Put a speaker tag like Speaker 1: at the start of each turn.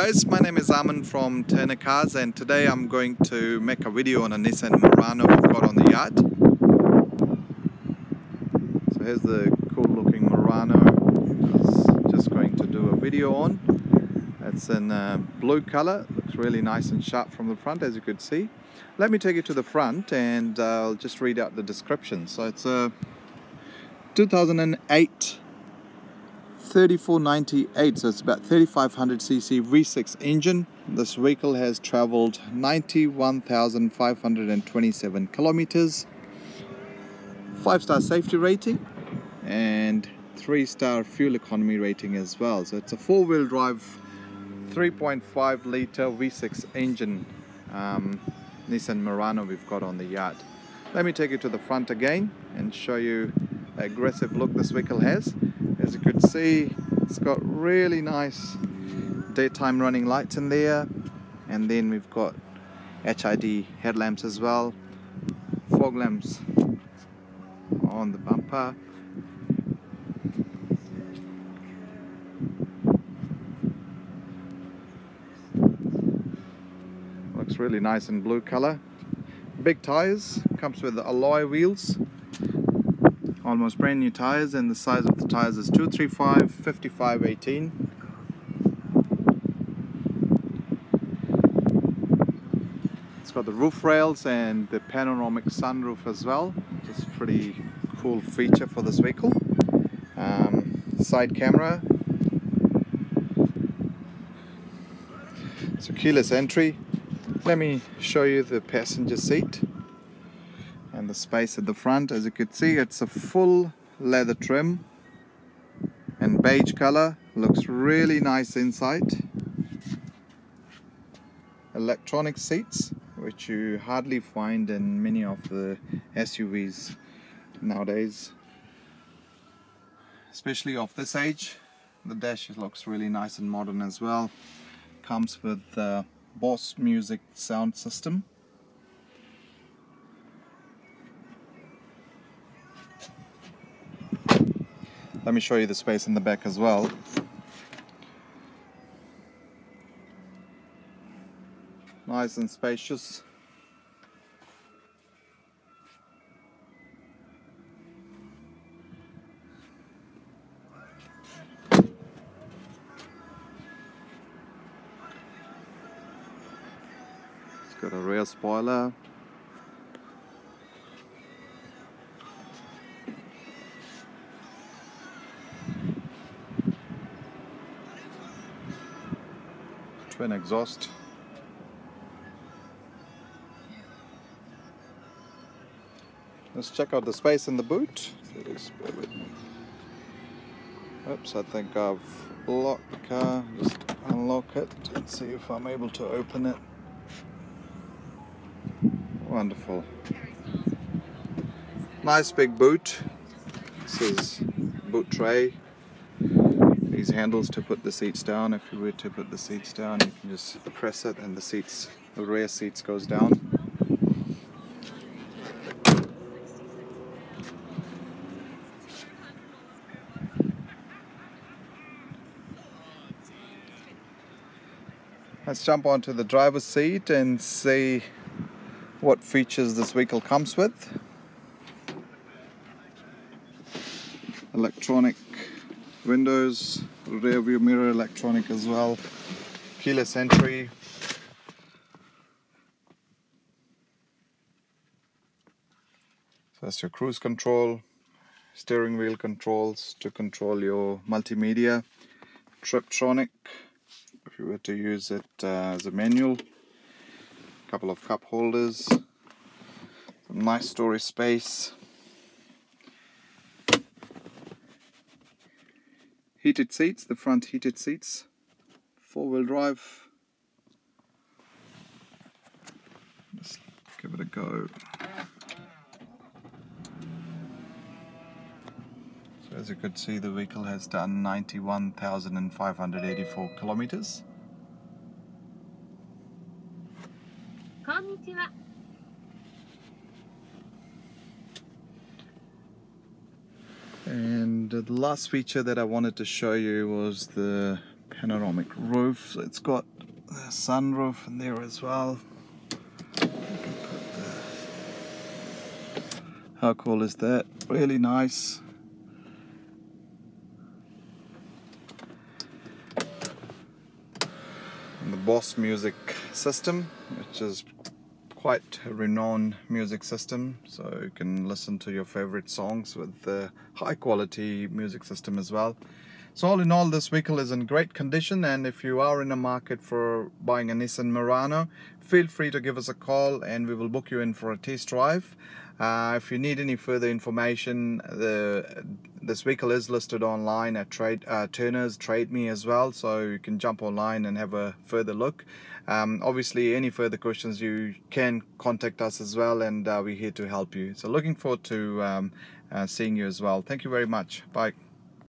Speaker 1: Guys, my name is Aman from Turner Cars and today I'm going to make a video on a Nissan Murano we've got on the yard. So here's the cool looking Murano just going to do a video on. It's in uh, blue color, looks really nice and sharp from the front as you could see. Let me take you to the front and uh, I'll just read out the description. So it's a 2008 3498 so it's about 3500 cc v6 engine. This vehicle has traveled 91,527 kilometers five star safety rating and three star fuel economy rating as well. So it's a four-wheel drive 3.5 liter v6 engine um, Nissan Murano we've got on the yard let me take you to the front again and show you the aggressive look this vehicle has as you could see it's got really nice daytime running lights in there. And then we've got HID headlamps as well. Fog lamps on the bumper. Looks really nice in blue color. Big tires comes with alloy wheels almost brand new tires and the size of the tires is 235 55 18 it's got the roof rails and the panoramic sunroof as well just a pretty cool feature for this vehicle. Um, side camera. So keyless entry. Let me show you the passenger seat the space at the front. As you can see it's a full leather trim and beige color. Looks really nice inside. Electronic seats which you hardly find in many of the SUVs nowadays. Especially of this age the dash looks really nice and modern as well. Comes with the Bose music sound system Let me show you the space in the back as well. Nice and spacious. It's got a rear spoiler twin exhaust. Let's check out the space in the boot. Oops, I think I've locked the car. Just unlock it and see if I'm able to open it. Wonderful. Nice big boot. This is boot tray these handles to put the seats down. If you were to put the seats down, you can just press it and the seats, the rear seats goes down. Let's jump onto the driver's seat and see what features this vehicle comes with. Electronic windows, rear view mirror electronic as well, keyless entry. So that's your cruise control, steering wheel controls to control your multimedia, Triptronic if you were to use it uh, as a manual, a couple of cup holders, some nice storage space. Heated seats, the front heated seats, four-wheel drive. Let's give it a go. So as you could see the vehicle has done 91,584 kilometers. And the last feature that I wanted to show you was the panoramic roof. So it's got the sunroof in there as well. How cool is that? Really nice. And the Bose music system which is quite renowned music system so you can listen to your favorite songs with the high quality music system as well so all in all, this vehicle is in great condition and if you are in the market for buying a Nissan Murano, feel free to give us a call and we will book you in for a test drive. Uh, if you need any further information, the this vehicle is listed online at Trade uh, Turner's Trade Me as well, so you can jump online and have a further look. Um, obviously, any further questions you can contact us as well, and uh, we're here to help you. So looking forward to um, uh, seeing you as well. Thank you very much. Bye.